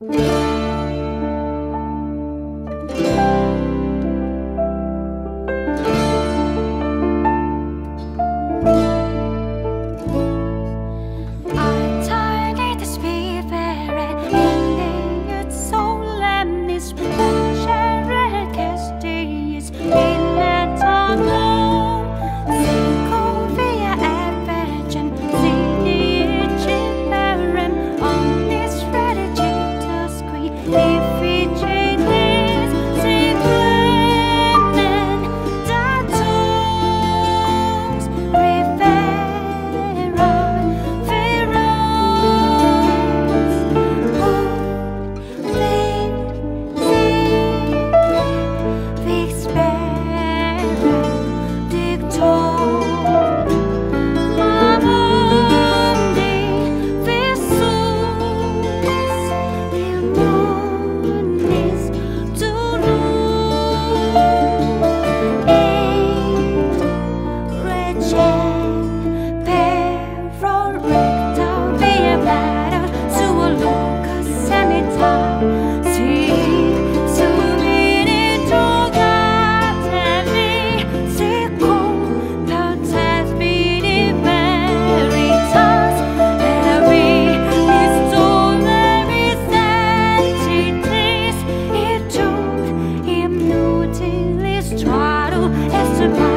Música to find